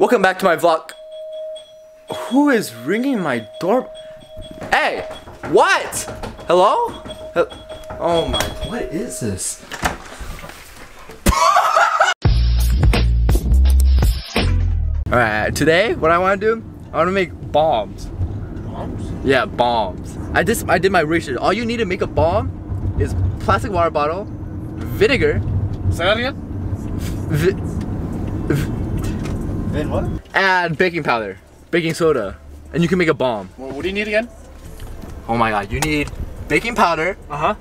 Welcome back to my vlog. Who is ringing my door? Hey, what? Hello? Oh my, what is this? Alright, today what I want to do, I want to make bombs. Bombs? Yeah, bombs. I just I did my research. All you need to make a bomb is plastic water bottle, vinegar, Say that again? Vi- Then what? and baking powder, baking soda, and you can make a bomb. Well, what do you need again? Oh my god, you need baking powder, Uh huh.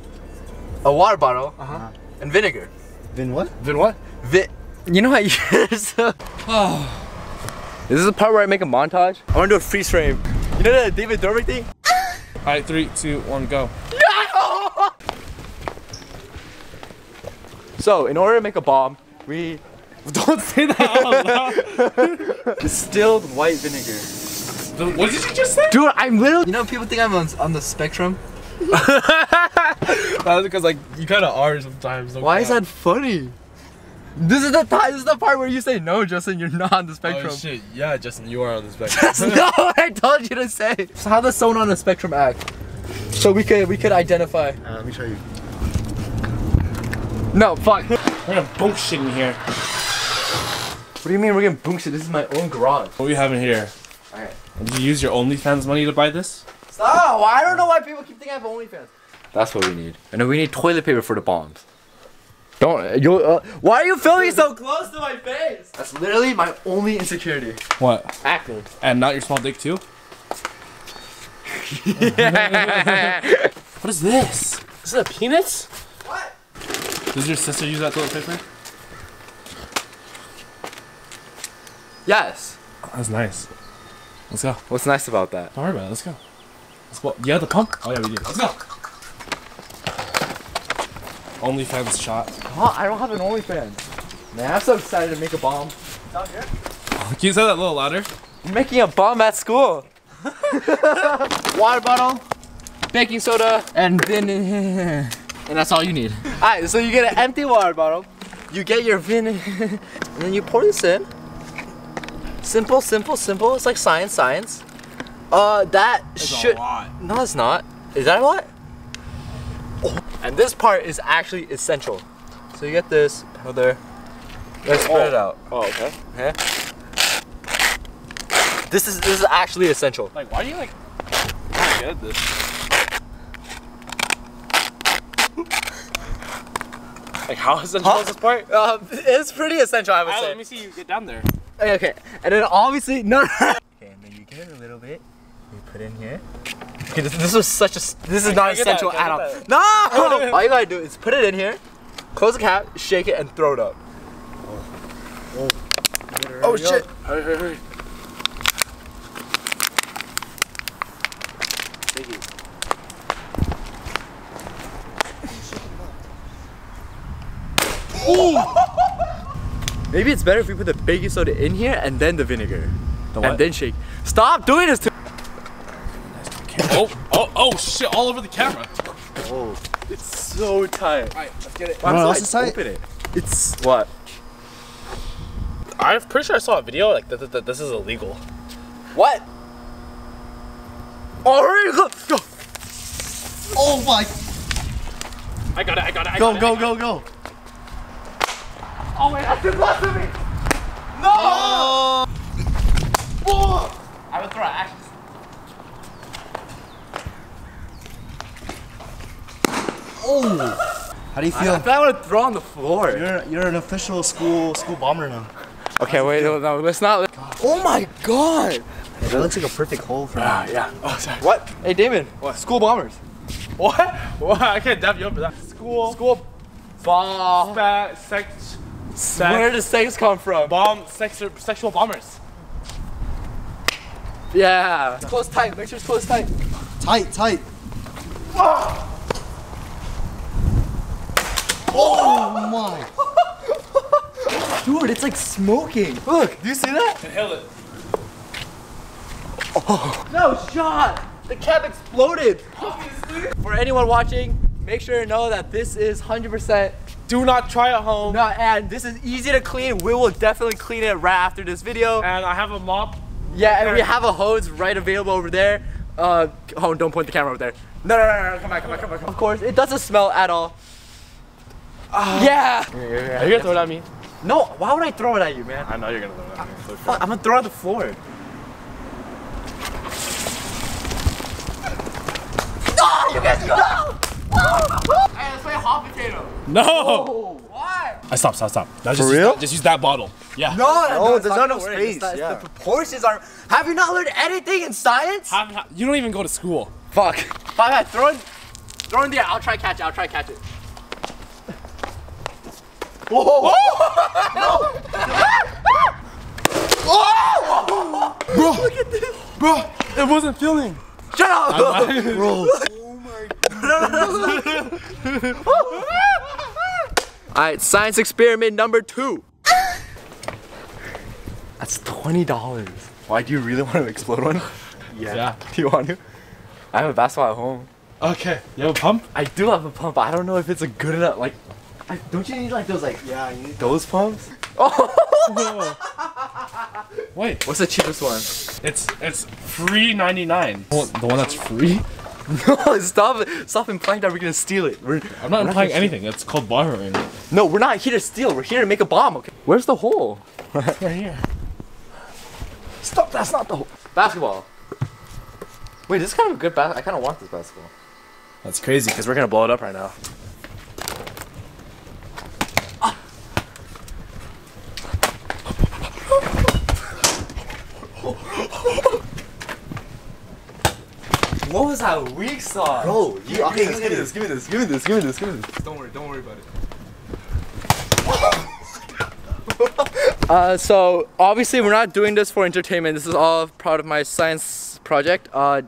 a water bottle, Uh huh. and vinegar. Then what? Then what? Vi- you know how you so oh. This is the part where I make a montage. I want to do a freeze frame. You know that David Dobrik thing? All right, three, two, one, go. So, in order to make a bomb, we Don't say that out loud. distilled white vinegar. what did you just say? Dude, I'm literally. You know, people think I'm on, on the spectrum. That's because like you kind of are sometimes. no Why is that funny? This is the time. This is the part where you say no, Justin. You're not on the spectrum. Oh shit! Yeah, Justin, you are on the spectrum. That's not what I told you to say. So how does someone on the spectrum act? So we could we could identify. Uh, let me show you. No, fuck. We're gonna bunk shit in here. What do you mean we're getting boom? This is my own garage. What are we have in here? Alright. Did you use your OnlyFans money to buy this? Stop! I don't know why people keep thinking I have OnlyFans. That's what we need. And then we need toilet paper for the bombs. Don't you? Uh, why are you filming so close to my face? That's literally my only insecurity. What? Acting. And not your small dick too? What is this? Is it a penis? What? Does your sister use that toilet paper? Yes. That's nice. Let's go. What's nice about that? Don't worry about it. Let's go. Let's go. Yeah, the pump. Oh yeah, we do. Let's go. OnlyFans shot. Oh, I don't have an OnlyFans. Man, I'm so excited to make a bomb. Can you say that a little louder? I'm making a bomb at school. Water bottle, baking soda, and then and that's all you need. Alright, so you get an empty water bottle, you get your vinegar, and then you pour this in. Simple, simple, simple. It's like science, science. Uh, that should. lot. No, it's not. Is that a lot? Oh, And this part is actually essential. So you get this powder. Let's spread it out. Oh, okay. Okay. This is this is actually essential. Like, why do you like? I don't get this. Like, how essential Huh? is this part? Um, it's pretty essential, I would Alright, say. let me see you get down there. Okay, okay, and then obviously no. okay, and then you get a little bit. You put in here. Okay, this, this was such a. This is not I get that, essential at all. get No. all you gotta do is put it in here, close the cap, shake it, and throw it up. Oh, oh. oh shit! Hurry, hurry, hurry. Maybe it's better if we put the baking soda in here and then the vinegar, The and then shake. Stop doing this to. Oh, oh, oh shit, all over the camera. Oh, it's so tight. Alright, let's get it. I'm know so what else is tight? Open it. It's what? I'm pretty sure I saw a video like that, that, that this is illegal. What? Oh, hurry, go, go. Oh my! I got it, I got it, I Go, got go, it. go, go! Oh wait, that's too close to me. No. Oh. I would throw it. Actually. Oh! How do you I, I feel? feel like I want to throw on the floor. You're you're an official school school bomber now. Okay, wait, no, no, let's not. Oh my god. That looks like a perfect hole for me. Ah, yeah. Oh, sorry. What? Hey, Damon. What? School bombers. What? What? I can't dab you up for that. School. School bomb. Fat, sex, Where sex, does sex come from? bomb, sex, sexual bombers. Yeah. It's close tight. Make sure it's close tight. Tight, tight. Ah! Oh my! Dude, it's like smoking. Look, do you see that? Inhale it. Oh. No shot. The cap exploded. For anyone watching, make sure to know that this is 100% Do not try at home. No, and this is easy to clean. We will definitely clean it right after this video. And I have a mop. Yeah, and we have a hose right available over there. Uh, oh, don't point the camera over there. No, no, no, no, come back, come back, come back. Of course, it doesn't smell at all. yeah. Are you gonna throw it at me? No, why would I throw it at you, man? I know you're gonna throw it at me. for sure. Fuck, I'm gonna throw it on the floor. No, you guys go! Hey, let's play hot potato. No! Why? I stop, stop, stop. Now just For use real? that- just use that bottle. Yeah. No, No, it's there's not not enough work. It's space, not- yeah. The proportions are. Have you not learned anything in science? Have- have- you don't even go to school. Fuck. Five, five, throw it. Throw it in the air. I'll try catch it. I'll try catch it. Whoa! Bro, bro, it wasn't filming. Shut up! Bro. Alright, science experiment number two. That's twenty dollars. Why do you really want to explode one? Yeah. Do you want to? I have a basketball at home. Okay. You have a pump? I do have a pump. but I don't know if it's a good enough. Like, I, don't you need like those like Yeah, you need those pumps? Oh, Wait, what's the cheapest one? it's it's free 99. The one that's free? No, stop! Stop implying that we're gonna steal it. We're, I'm not we're implying gonna anything. It's called borrowing. No, we're not here to steal. We're here to make a bomb. Okay. Where's the hole? Right here. Stop! That's not the hole. Basketball. Wait, this is kind of a good bas. I kind of want this basketball. That's crazy because we're gonna blow it up right now. What was that weak sauce? Bro, you okay, Give me this, give me this, give me this, give me this, give me this. Don't worry, don't worry about it. Uh, so obviously we're not doing this for entertainment. This is all part of my science project. Uh,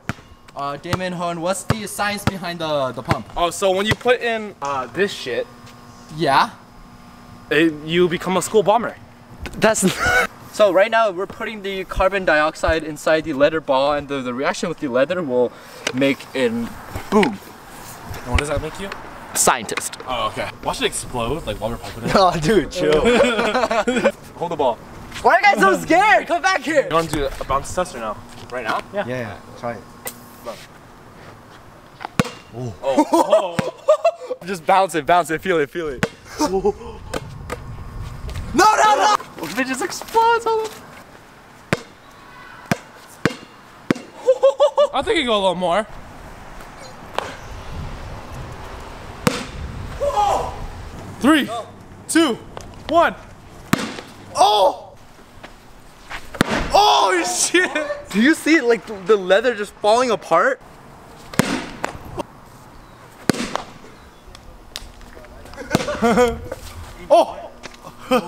uh, Damon Hone, what's the science behind the the pump? Oh, so when you put in uh, this shit, Yeah, it, you become a school bomber. that's. so right now we're putting the carbon dioxide inside the leather ball, and the, the reaction with the leather will make it boom. And what does that make you? Scientist. Oh, okay. Watch it explode like while we're pumping it. Oh, dude, chill. Hold the ball. Why are you guys so scared? Come back here. You want to do a bounce test or no? Right now? Yeah. yeah, yeah, try it. Oh. oh. Just bounce it, bounce it, feel it, feel it. no, no, no! What if it just explodes on them? I think you go a little more. Three, two, one. Oh! Oh shit! Do you see it like the leather just falling apart? Oh. Bro,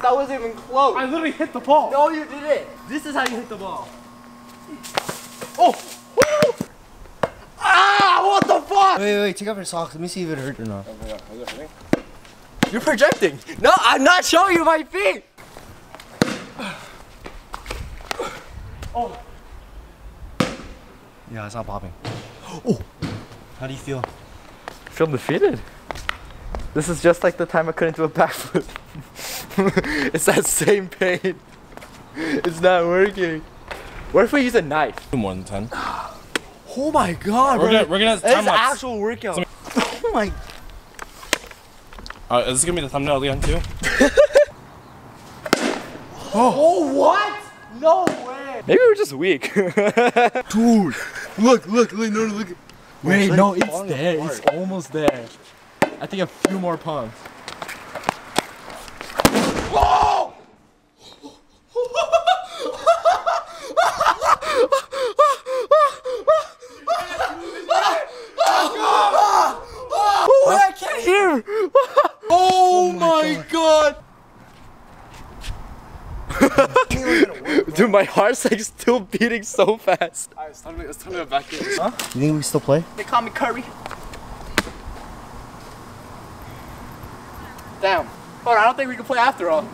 that wasn't even close. I literally hit the ball. No, you didn't. This is how you hit the ball. Oh! Woo! Ah! What the fuck? Wait, wait, take off your socks. Let me see if it hurt or not. You're projecting. No, I'm not showing you my feet. Oh. Yeah, it's not popping. Oh. How do you feel? feel defeated. This is just like the time I couldn't do a backflip. it's that same pain. It's not working. What if we use a knife? More than ten. Oh my god, We're gonna we're gonna This time is lapse. actual workout. oh my. Uh, is this gonna be the thumbnail again too? Oh what? No way. Maybe we're just weak. Dude, look, look, look, no, no, look. Wait, like no, it's there. apart. It's almost there. I think a few more pumps. Oh, I can't hear. Oh, my god. Dude, my heart's like still beating so fast. Alright, it's time to it's time to back in. You think we still play? They call me Curry. Damn. Hold on, I don't think we can play after all.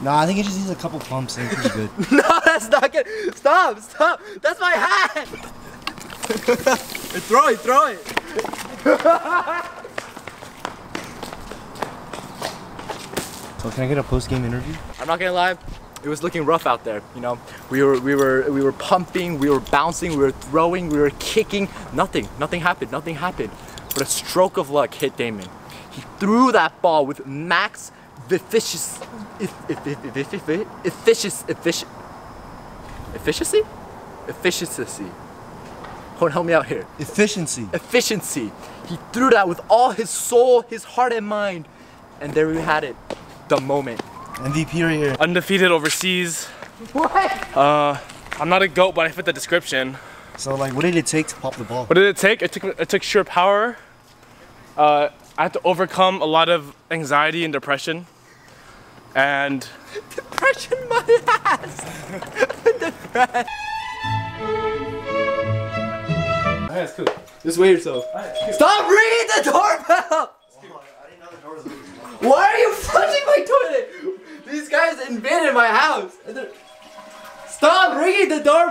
Nah, I think it just needs a couple pumps and it's pretty good. no, that's not good. Stop, stop. That's my hat. throw it, throw it. so can I get a post-game interview? I'm not gonna lie, it was looking rough out there. You know, we were we were we were pumping, we were bouncing, we were throwing, we were kicking. Nothing, nothing happened, nothing happened. But a stroke of luck hit Damon. He threw that ball with max efficiency, efficiency, efficiency, efficiency, efficiency. Hold, on, help me out here. Efficiency. Efficiency. He threw that with all his soul, his heart and mind, and there we had it. The moment. MVP right here. Undefeated overseas. What? Uh, I'm not a goat, but I fit the description. So like, what did it take to pop the ball? What did it take? It took it took sheer power. Uh, I had to overcome a lot of anxiety and depression. And Depression my ass. Depressed. that's cool. Just wait yourself. Stop ringing the doorbell! Why are you flushing my toilet? These guys invaded my house. Stop ringing the doorbell!